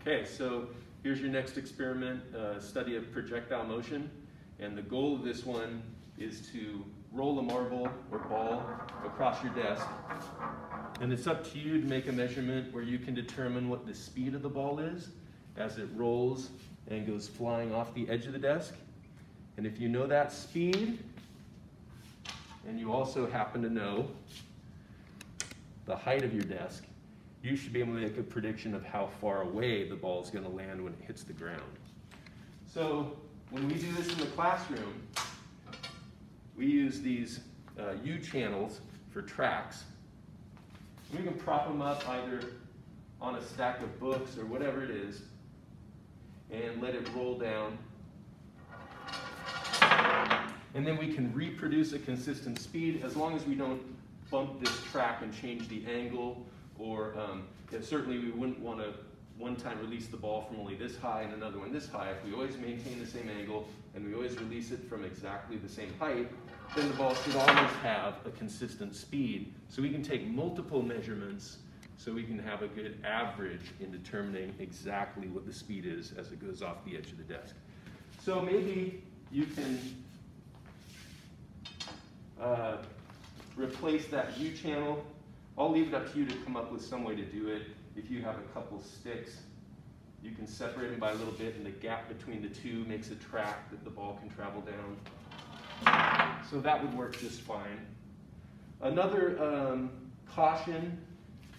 Okay, so here's your next experiment, uh, study of projectile motion. And the goal of this one is to roll a marble or ball across your desk. And it's up to you to make a measurement where you can determine what the speed of the ball is as it rolls and goes flying off the edge of the desk. And if you know that speed, and you also happen to know the height of your desk, you should be able to make a prediction of how far away the ball is going to land when it hits the ground. So when we do this in the classroom, we use these uh, U channels for tracks. We can prop them up either on a stack of books or whatever it is and let it roll down. And then we can reproduce a consistent speed as long as we don't bump this track and change the angle or um, certainly we wouldn't want to one time release the ball from only this high and another one this high. If we always maintain the same angle and we always release it from exactly the same height, then the ball should always have a consistent speed. So we can take multiple measurements so we can have a good average in determining exactly what the speed is as it goes off the edge of the desk. So maybe you can uh, replace that U channel I'll leave it up to you to come up with some way to do it. If you have a couple sticks, you can separate them by a little bit and the gap between the two makes a track that the ball can travel down. So that would work just fine. Another um, caution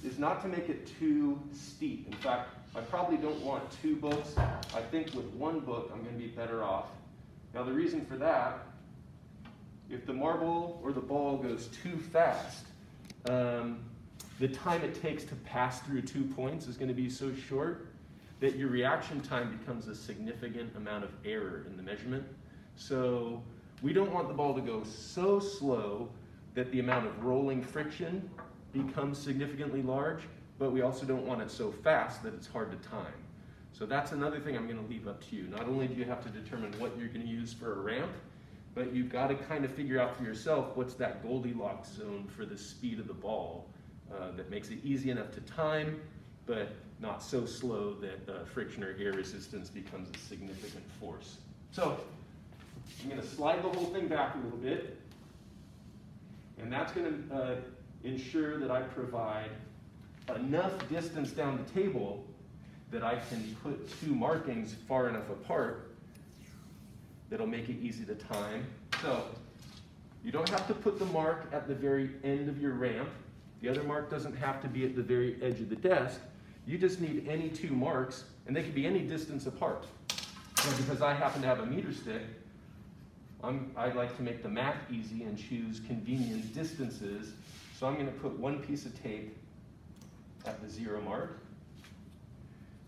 is not to make it too steep. In fact, I probably don't want two books. I think with one book, I'm going to be better off. Now the reason for that, if the marble or the ball goes too fast, um, the time it takes to pass through two points is going to be so short that your reaction time becomes a significant amount of error in the measurement. So we don't want the ball to go so slow that the amount of rolling friction becomes significantly large, but we also don't want it so fast that it's hard to time. So that's another thing I'm going to leave up to you. Not only do you have to determine what you're going to use for a ramp, but you've got to kind of figure out for yourself what's that Goldilocks zone for the speed of the ball uh, that makes it easy enough to time, but not so slow that uh, friction or air resistance becomes a significant force. So I'm going to slide the whole thing back a little bit, and that's going to uh, ensure that I provide enough distance down the table that I can put two markings far enough apart that'll make it easy to time. So you don't have to put the mark at the very end of your ramp. The other mark doesn't have to be at the very edge of the desk. You just need any two marks, and they can be any distance apart. Because I happen to have a meter stick, I'm, I like to make the math easy and choose convenient distances. So I'm going to put one piece of tape at the zero mark,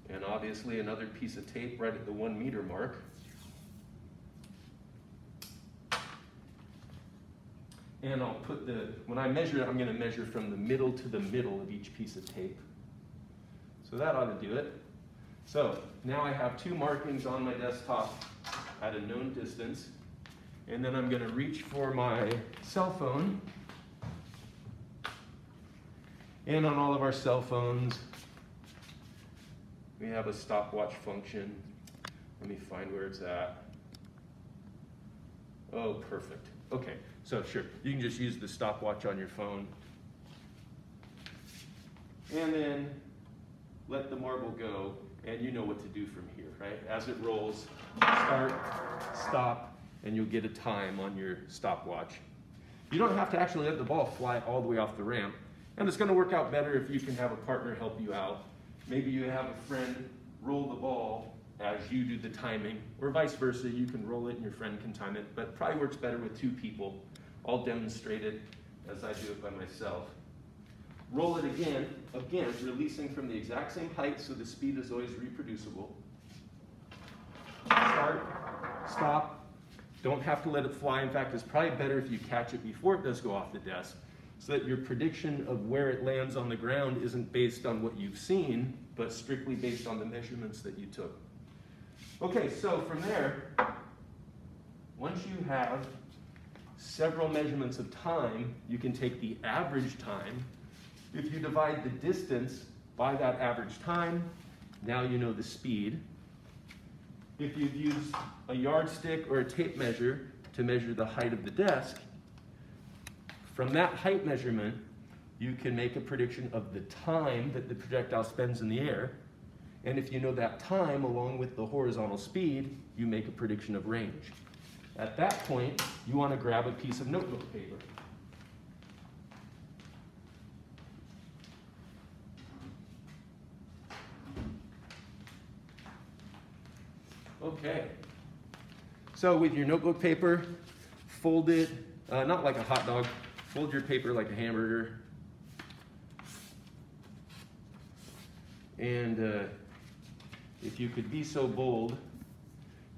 and obviously another piece of tape right at the one meter mark. And I'll put the, when I measure it, I'm gonna measure from the middle to the middle of each piece of tape. So that ought to do it. So now I have two markings on my desktop at a known distance. And then I'm gonna reach for my cell phone. And on all of our cell phones, we have a stopwatch function. Let me find where it's at. Oh, perfect. Okay, so sure, you can just use the stopwatch on your phone. And then let the marble go, and you know what to do from here, right? As it rolls, start, stop, and you'll get a time on your stopwatch. You don't have to actually let the ball fly all the way off the ramp, and it's gonna work out better if you can have a partner help you out. Maybe you have a friend roll the ball as you do the timing, or vice versa, you can roll it and your friend can time it, but probably works better with two people. I'll demonstrate it as I do it by myself. Roll it again, again, releasing from the exact same height so the speed is always reproducible. Start, stop, don't have to let it fly. In fact, it's probably better if you catch it before it does go off the desk so that your prediction of where it lands on the ground isn't based on what you've seen, but strictly based on the measurements that you took. Okay, so from there, once you have several measurements of time, you can take the average time. If you divide the distance by that average time, Now you know the speed. If you've used a yardstick or a tape measure to measure the height of the desk, from that height measurement, you can make a prediction of the time that the projectile spends in the air. And if you know that time along with the horizontal speed, you make a prediction of range. At that point, you want to grab a piece of notebook paper. Okay. So with your notebook paper, fold it, uh, not like a hot dog, fold your paper like a hamburger. And uh, if you could be so bold,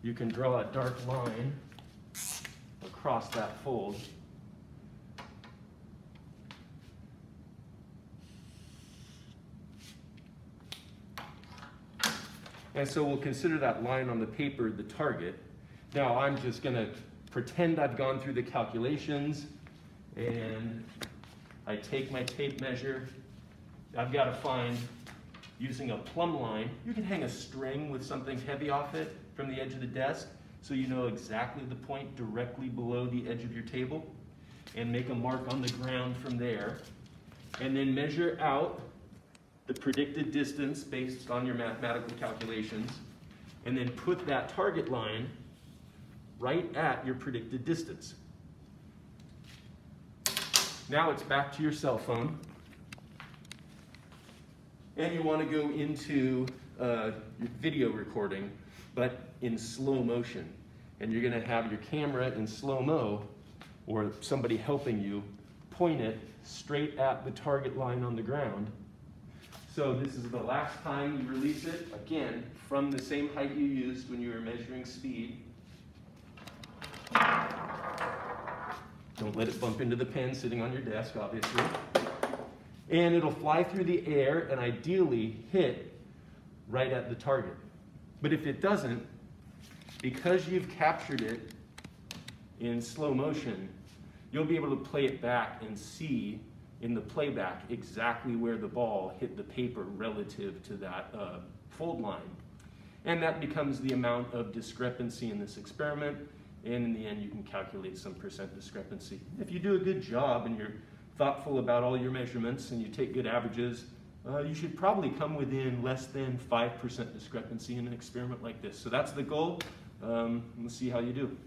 you can draw a dark line across that fold. And so we'll consider that line on the paper the target. Now I'm just gonna pretend I've gone through the calculations and I take my tape measure. I've gotta find, using a plumb line, you can hang a string with something heavy off it from the edge of the desk so you know exactly the point directly below the edge of your table and make a mark on the ground from there. And then measure out the predicted distance based on your mathematical calculations, and then put that target line right at your predicted distance. Now it's back to your cell phone. And you want to go into uh, video recording, but in slow motion. And you're going to have your camera in slow-mo, or somebody helping you, point it straight at the target line on the ground, so this is the last time you release it, again, from the same height you used when you were measuring speed. Don't let it bump into the pen sitting on your desk, obviously. And it'll fly through the air and ideally hit right at the target. But if it doesn't, because you've captured it in slow motion, you'll be able to play it back and see in the playback exactly where the ball hit the paper relative to that uh, fold line. And that becomes the amount of discrepancy in this experiment. And in the end, you can calculate some percent discrepancy. If you do a good job and you're thoughtful about all your measurements and you take good averages, uh, you should probably come within less than 5% discrepancy in an experiment like this. So that's the goal. Um, let's see how you do.